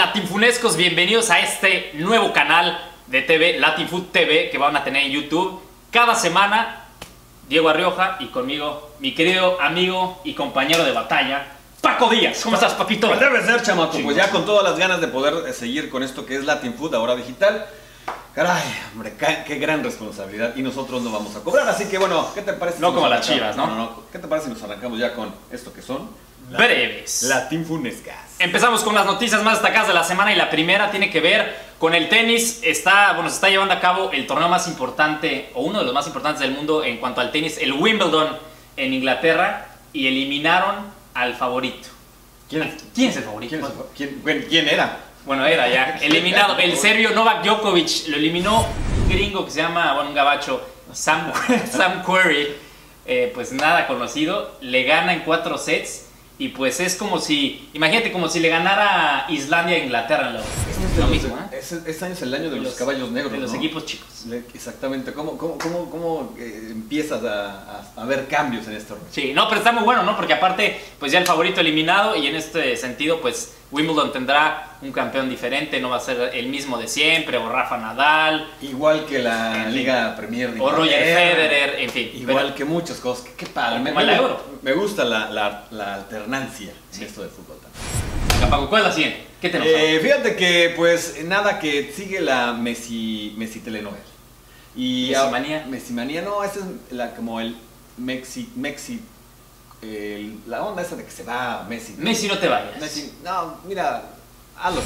latinfunescos, bienvenidos a este nuevo canal de TV, Latinfood TV, que van a tener en YouTube. Cada semana, Diego Arrioja y conmigo, mi querido amigo y compañero de batalla, Paco Díaz. ¿Cómo estás, papito? Pues debe ser, chamaco. Pues ya con todas las ganas de poder eh, seguir con esto que es Latin Food, ahora digital. Caray, hombre, qué gran responsabilidad. Y nosotros no vamos a cobrar. Así que bueno, ¿qué te parece? No si como las? Chivas, ¿no? No, no, ¿Qué te parece si nos arrancamos ya con esto que son? Breves. Latin Funescas. Empezamos con las noticias más destacadas de la semana y la primera tiene que ver con el tenis. Está, bueno, se está llevando a cabo el torneo más importante o uno de los más importantes del mundo en cuanto al tenis, el Wimbledon en Inglaterra y eliminaron al favorito. ¿Quién, ¿Quién es el favorito? quién, es el- quién- quién- quién era? Bueno, era ya eliminado. El serbio Novak Djokovic lo eliminó un gringo que se llama, bueno, un gabacho, Sam, Sam Querrey. Eh, pues nada conocido. Le gana en cuatro sets. Y pues es como si, imagínate, como si le ganara Islandia a Inglaterra lo, lo mismo, ¿eh? Ese año es el año de, los, caballos negros. De los ¿no? equipos chicos. Exactamente. ¿Cómo, cómo, cómo, cómo, eh, empiezas a, a- a ver cambios en este torneo? Sí, no, pero está muy bueno, ¿no? Porque aparte, pues ya el favorito eliminado y en este sentido, pues Wimbledon tendrá un campeón diferente, no va a ser el mismo de siempre, o Rafa Nadal, Igual que la En. Liga Premier de o Roger. Federer, en fin. Igual Pero- que muchas cosas. Qué, padre. Me, Euro. me gusta la, la- la alternancia Sí. de esto de fútbol también. Paco, ¿cuál es la siguiente? ¿Qué tenemos? Eh, fíjate que, pues, nada, que sigue la Messi, Messi telenovela. Y Messimanía. Messimanía, no, esa es la, como el Mexi, Mexi, el- la onda esa de que se va Messi. Messi, no te vayas. Messi, no, mira, hazlo.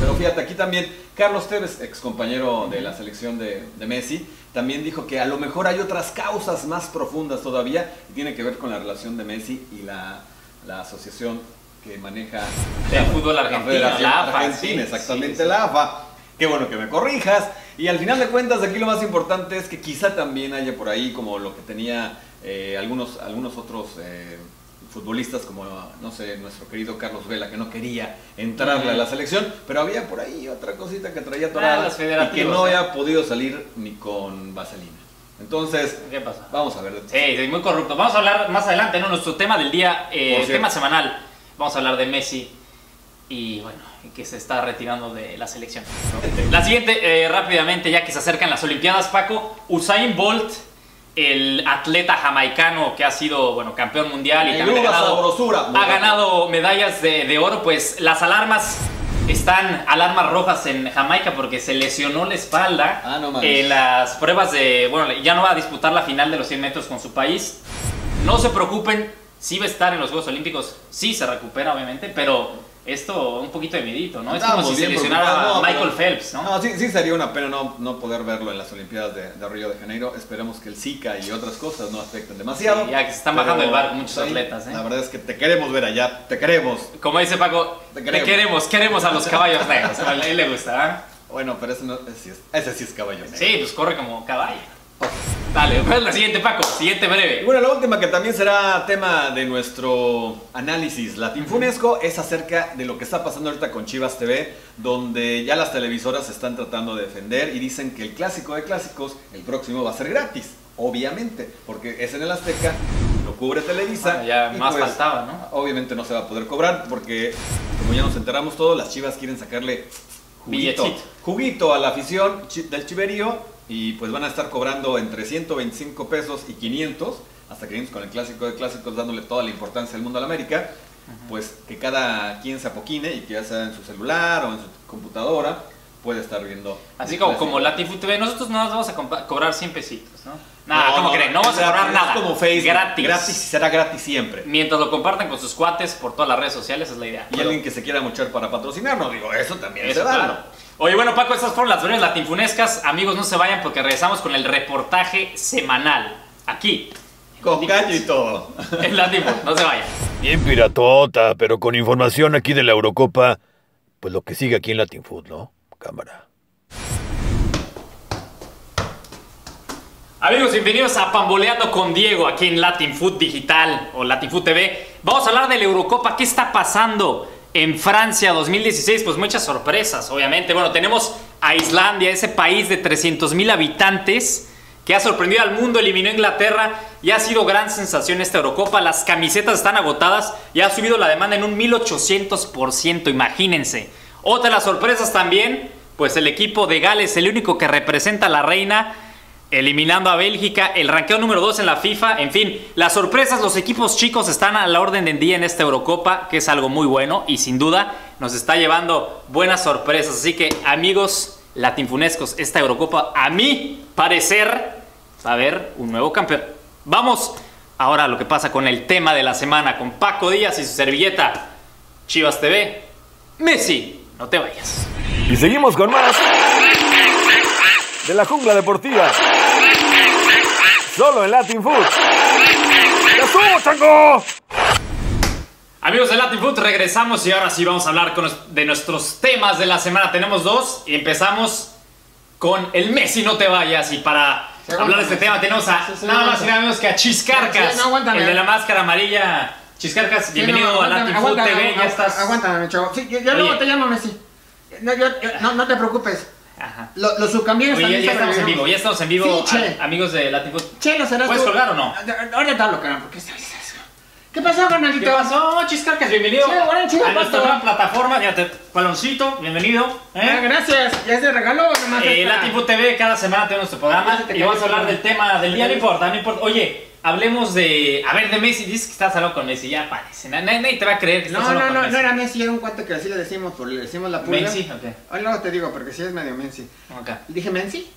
Pero fíjate, aquí también Carlos Tevez, ex compañero de la selección de, de Messi, también dijo que a lo mejor hay otras causas más profundas todavía y tiene que ver con la relación de Messi y la, la asociación que maneja El fútbol argentino, la AFA, Argentina, sí, exactamente, sí, sí. la AFA. Qué bueno que me corrijas. Y al final de cuentas, aquí lo más importante es que quizá también haya por ahí como lo que tenía eh, algunos, algunos otros eh, futbolistas, como, no sé, nuestro querido Carlos Vela, que no quería entrarle a la selección, pero había por ahí otra cosita que traía atorada Ah, y que no ¿eh? había podido salir ni con vaselina. Entonces, ¿Qué pasa? vamos a ver. Sí, sí, muy corrupto. Vamos a hablar más adelante, ¿no? Nuestro tema del día, eh, tema semanal. Vamos a hablar de Messi y, bueno, que se está retirando de la selección. La siguiente, eh, rápidamente, ya que se acercan las Olimpiadas, Paco, Usain Bolt, el atleta jamaicano que ha sido, bueno, campeón mundial y también ha ganado, sabrosura. ha ganado medallas de, de oro, pues las alarmas están alarmas rojas en Jamaica porque se lesionó la espalda Ah, no en las pruebas de, bueno, ya no va a disputar la final de los 100 metros con su país. No se preocupen, sí va a estar en los Juegos Olímpicos, sí se recupera obviamente, pero esto un poquito de medito, ¿no? Es como si se bien lesionara preocupados, no, Michael pero- Phelps, ¿no? No, sí, sí sería una pena no, no poder verlo en las Olimpiadas de, de Río de Janeiro. Esperemos que el Zika y otras cosas no afecten demasiado. Sí, ya que se están bajando el barco muchos atletas, ¿eh? La verdad es que te queremos ver allá, te queremos. Como dice Paco, Te te queremos. queremos, queremos, a los caballos negros. A él le gusta, ¿ah? Bueno, pero ese, no, ese, sí, es, ese sí es caballo negro. Sí, pues corre como caballo. Dale, pues la siguiente, Paco, siguiente Y breve. bueno, la última que también será tema de nuestro análisis latinfunesco es acerca de lo que está pasando ahorita con Chivas TV, donde ya las televisoras se están tratando de defender y dicen que el clásico de clásicos, el próximo va a ser gratis, obviamente, porque es en el Azteca, lo cubre Televisa. Ah, ya y más pues, faltaba, ¿no? Obviamente no se va a poder cobrar porque, como ya nos enteramos todos, las Chivas quieren sacarle juguito, Billetito. juguito a la afición del chiverío y pues van a estar cobrando entre 125 pesos y 500, hasta que vienes con el clásico de clásicos dándole toda la importancia al mundo a la América, pues que cada quien se apoquine y que ya sea en su celular o en su computadora puede estar viendo. Así como, clásico. como Latin Food TV, nosotros no nos vamos a cobrar 100 pesitos, ¿no? Nada, No, ¿cómo no, creen? No vamos a cobrar nada. Es como Facebook. Gratis. Gratis y será gratis siempre. Mientras lo compartan con sus cuates por todas las redes sociales, es la idea. Y Pero- alguien que se quiera mochar para patrocinarnos, digo, eso también Eso, se vale. claro. Oye, bueno, Paco, estas fueron las breves latinfunescas. Amigos, no se vayan porque regresamos con el reportaje semanal. Aquí, Con gallo y todo. en Latinfood. No se vayan. Bien piratota, pero con información aquí de la Eurocopa, pues lo que sigue aquí en Latin Food, ¿no? Cámara. Amigos, bienvenidos a Pamboleando con Diego aquí en Latin Food Digital o Latin Food TV. Vamos a hablar de la Eurocopa. ¿Qué está pasando en Francia 2016? Pues muchas sorpresas, obviamente. Bueno, tenemos a Islandia, ese país de 300 mil habitantes que ha sorprendido al mundo, eliminó a Inglaterra y ha sido gran sensación esta Eurocopa. Las camisetas están agotadas y ha subido la demanda en un 1800%, imagínense. Otra de las sorpresas también, pues el equipo de Gales, el único que representa a la reina, eliminando a Bélgica, el ranqueo número 2 en la FIFA. En fin, las sorpresas, los equipos chicos están a la orden del día en esta Eurocopa, que es algo muy bueno y sin duda nos está llevando buenas sorpresas. Así que, amigos latinfunescos, esta Eurocopa, a mi parecer, va a haber un nuevo campeón. Vamos ahora a lo que pasa con el tema de la semana, con Paco Díaz y su servilleta. Chivas TV, Messi, no te vayas. Y seguimos con más de la jungla deportiva. Solo en Latin Food. ¡Ya subo, chango! Amigos de Latin Food, regresamos y ahora sí vamos a hablar con- de nuestros temas de la semana. Tenemos dos y empezamos con el Messi, no te vayas. Y para Sí, hablar de este tema tenemos a Sí, sí, nada más y nada menos que a Chiscarcas, Sí, no, el de la máscara amarilla. Chiscarcas, bienvenido no, a Latin Food aguántame, TV, ya estás. Aguántame, chavo. Sí, yo, yo luego te llamo Messi. No, yo- yo- no, no te preocupes. Ajá. Lo- Los subcamiones Oye, también ya estamos en vivo, ya estamos en vivo, Sí, che. a- amigos de Latin Food. Che, lo serás ¿Puedes tú. colgar o no? Ahora te hablo, caramba. ¿Qué, ¿Qué pasó, carnalito? ¿Qué pasó, Chiscarcas? Bienvenido Sí, bueno, chido, a nuestra nueva plataforma. Ya te, baloncito, bienvenido. ¿eh? Ah, gracias. ¿Ya se regaló o nomás Eh, TV, cada semana tenemos nuestro programa y vamos a hablar del tema del día, no importa, no importa. Oye, hablemos de. A ver, de Messi, dices que estás hablando con Messi, ya parece. na- na- Nadie te va a creer que estás No, hablando no, con no, Messi. no era Messi, era un cuate que así le decimos, por le decimos la pulga. Messi, ok. Hoy luego te digo, porque sí es medio Messi. Ok. ¿Dije Messi?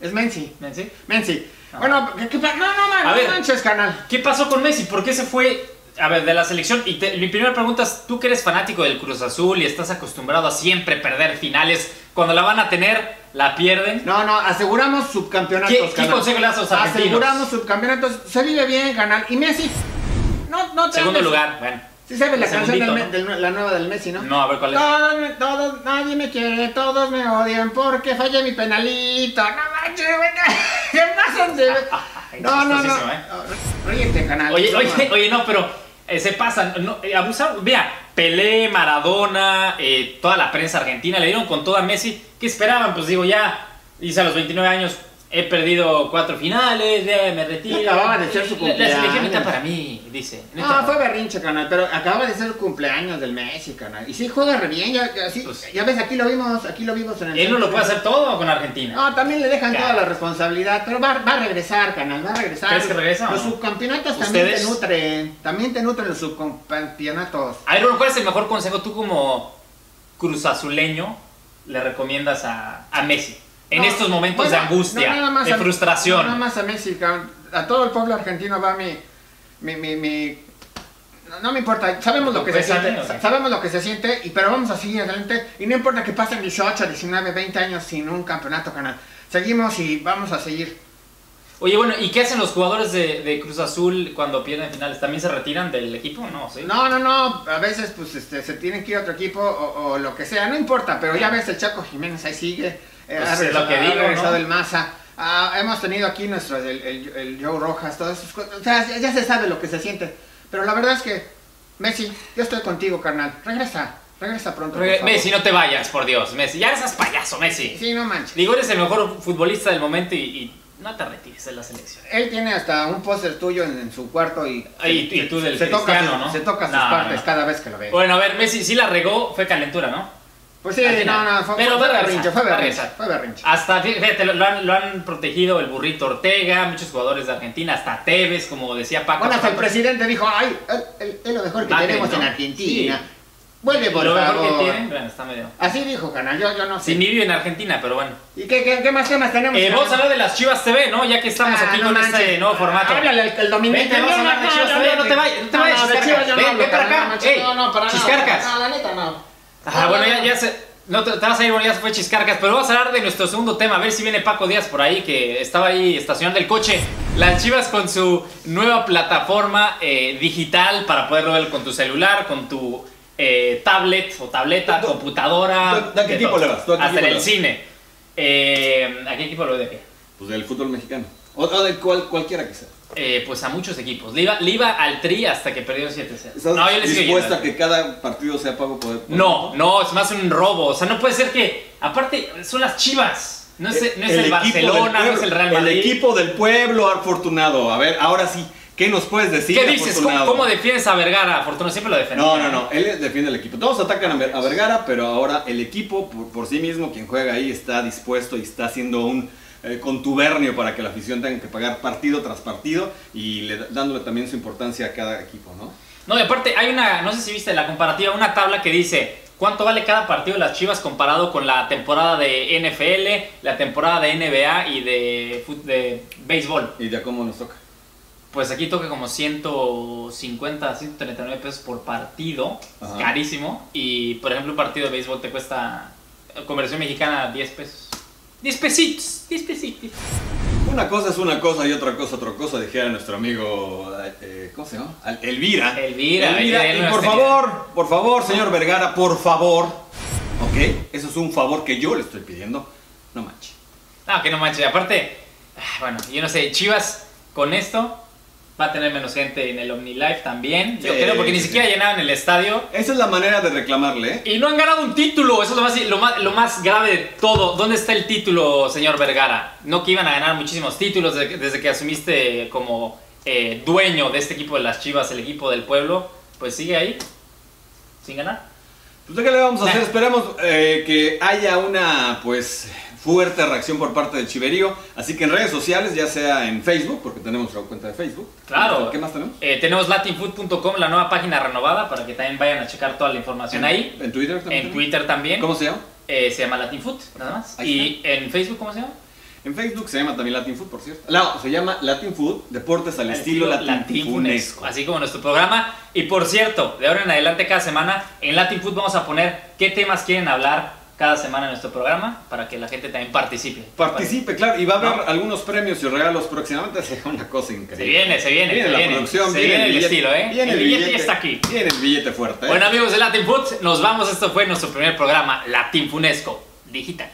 Es Messi. Messi. Messi. Ah. Bueno, ¿qué, qué No, no, man, A no ver. manches, canal. ¿Qué pasó con Messi? ¿Por qué se fue? A ver, de la selección. Y te- mi primera pregunta es: tú que eres fanático del Cruz Azul y estás acostumbrado a siempre perder finales, cuando la van a tener, la pierden. No, no, aseguramos subcampeonatos. ¿Qué- qué consejo le das a los argentinos? Aseguramos subcampeonatos. Se vive bien, canal. Y Messi. No, no te Segundo lugar, bueno. Sí sabes la canción del, del- la nueva del Messi, ¿no? No, a ver cuál es. Todos, me- todos, nadie me quiere, todos me odian porque fallé mi penalito. No manches, ¿qué pasan de... No, no, no. ¿eh? Ríete, canal. Oye, No, oye, oye, no, pero eh, se pasan, no, eh, abusaron. Vea, Pelé, Maradona, eh, toda la prensa argentina le dieron con todo a Messi. ¿Qué esperaban? Pues digo, ya, dice a los 29 años, he perdido cuatro finales, ya me retiro. Acababa de ser su La- La selección cumpleaños. está para mí, dice. no fue berrinche, canal, pero acaba de ser el cumpleaños del Messi, canal. Y sí juega re bien, ya, Pues- ya ves, aquí lo vimos, aquí lo vimos en el... Él no lo puede hacer todo con Argentina. No, también le dejan Claro. toda la responsabilidad, pero va, va a regresar, canal, va a regresar. ¿Crees que regresa Los no? subcampeonatos también te nutren, también te nutren los subcampeonatos. A ver, Bruno, ¿cuál es el mejor consejo tú como cruzazuleño le recomiendas a, a Messi? En No, estos momentos bueno, de angustia, no, más de a- frustración. no, nada más a Messi, a todo el pueblo argentino va mi... mi, mi, mi- no, me importa, sabemos lo que se ¿Pues siente, sa- sabemos lo que se siente, y, pero vamos a seguir adelante. Y no importa que pasen 18, 19, 20 años sin un campeonato, canal. Seguimos y vamos a seguir. Oye, bueno, ¿y qué hacen los jugadores de, de Cruz Azul cuando pierden finales? ¿También se retiran del equipo? No, sí. No, no, no, a veces pues este, se tienen que ir a otro equipo o, o lo que sea, no importa, pero ya ves el Chaco Jiménez ahí sigue, Pues ha es regresado, lo que ha digo, regresado ¿no? el Ah, hemos tenido aquí nuestro, el, el- el Joe Rojas, todas esas cosas, o sea, ya, se sabe lo que se siente, pero la verdad es que, Messi, yo estoy contigo, carnal, regresa, regresa pronto. Messi, no te vayas, por Dios. Messi, ya eres payaso, Messi. Sí, no manches. Digo, eres el mejor futbolista del momento y, y no te retires de la selección. Él tiene hasta un póster tuyo en, en su cuarto y, Y- y tú del se, toca, ¿no? se toca sus No, partes no. cada vez que lo ve. Bueno, a ver, Messi sí la regó, fue calentura, ¿no? Pues sí, no, no, fue, Pero fue berrinche, fue berrinche, fue berrinche. Hasta, fíjate, lo, lo han, lo han protegido el burrito Ortega, muchos jugadores de Argentina, hasta Tevez, como decía Paco. Bueno, hasta el presidente dijo, ay, es- lo mejor que tenemos ¿no? en Argentina. Sí. Vuelve, por lo mejor favor. que tienen, bueno, está medio... Así dijo, canal, yo, yo no sé. Vive en Argentina, pero bueno. ¿Y qué, qué, qué más temas tenemos? Eh, vamos a hablar de las Chivas TV, ¿no? Ya que estamos Ah, aquí no con manches. este nuevo formato. Háblale al, al domingo. Vente, vamos a hablar de Chivas TV, no te vayas, no te vayas, No, no Ven, hablo, ven para carnal, acá. no, Ey, no, no, para nada. Chiscarcas. No, la neta no. No, bueno, no, ya, ya se... No te, te vas a ir, bueno, ya se fue Chiscarcas, pero vamos a hablar de nuestro segundo tema, a ver si viene Paco Díaz por ahí, que estaba ahí estacionando el coche. Las Chivas con su nueva plataforma eh, digital para poderlo ver con tu celular, con tu eh, tablet o tableta, ¿Tú- computadora. a qué de equipo le vas? ¿Tú a qué Hasta en el cine. Eh, ¿A qué equipo lo de qué? Pues del fútbol mexicano. O, o de cual, cualquiera que sea. Eh, pues a muchos equipos. Le iba, le iba al Tri hasta que perdió 7-0. ¿Estás No, yo le sigo dispuesta yendo. a que cada partido sea pago por por- No, no, es más un robo. O sea, no puede ser que. Aparte, son las chivas. No es, no es el, Barcelona, no es el Real Madrid. El equipo del pueblo afortunado. A ver, ahora sí, ¿Qué nos puedes decir? ¿Qué dices? ¿Cómo, cómo defiendes a Vergara? Fortuna siempre lo defendía. No, no, no, él defiende el equipo. Todos atacan a Ver- a Vergara, pero ahora el equipo por, por sí mismo, quien juega ahí, está dispuesto y está haciendo un eh, contubernio para que la afición tenga que pagar partido tras partido y le- dándole también su importancia a cada equipo, ¿no? No, y aparte hay una, no sé si viste la comparativa, una tabla que dice cuánto vale cada partido de las Chivas comparado con la temporada de NFL, la temporada de NBA y de, de béisbol. Y ya cómo nos toca. Pues aquí toca como 150, 139 pesos por partido, Ajá. carísimo. Y por ejemplo un partido de béisbol te cuesta, conversión mexicana, 10 pesos. 10 pesitos, 10 pesitos. Una cosa es una cosa y otra cosa otra cosa, dijera nuestro amigo, eh, ¿cómo se llama? Elvira. Elvira, Elvira, y por favor, por favor, señor Vergara, por favor. ¿Ok? Eso es un favor que yo le estoy pidiendo. No manches. No, que no manches. Aparte, ah, bueno, yo no sé, Chivas con esto va a tener menos gente en el OmniLife también. Yo Sí, creo, porque ni siquiera sí. llenaban el estadio. Esa es la manera de reclamarle, ¿eh? Y no han ganado un título. Eso es lo más, lo más, lo más grave de todo. ¿Dónde está el título, señor Vergara? No que iban a ganar muchísimos títulos desde, que- desde que asumiste como eh, dueño de este equipo de las Chivas, el equipo del pueblo. Pues sigue ahí, sin ganar. Pues, ¿qué le vamos a hacer? Esperemos eh, que haya una, pues, fuerte reacción por parte del Chiverío. Así que en redes sociales, ya sea en Facebook, porque tenemos la cuenta de Facebook. Claro. ¿Qué más tenemos? Eh, tenemos latinfood.com, la nueva página renovada, para que también vayan a checar toda la información ahí. ¿En Twitter también? En? Twitter también. ¿Cómo se llama? Eh, se llama Latin Food, nada más. Ahí Y en Facebook, ¿cómo se llama? En Facebook se llama también Latin Food, por cierto. No, se llama Latin Food, deportes al, estilo, latinfunesco. Así como nuestro programa. Y por cierto, de ahora en adelante, cada semana, en Latin Food vamos a poner qué temas quieren hablar cada semana en nuestro programa para que la gente también participe. Participe, claro, y va a haber ¿No? algunos premios y regalos próximamente, será una cosa increíble. Se viene, se viene, se la viene. producción, Se viene, viene el billete, estilo, ¿eh? Viene El billete ya está aquí. Viene el billete fuerte, ¿eh? Bueno amigos de Latin Food, nos vamos. Esto fue nuestro primer programa, Latin Funesco Digital.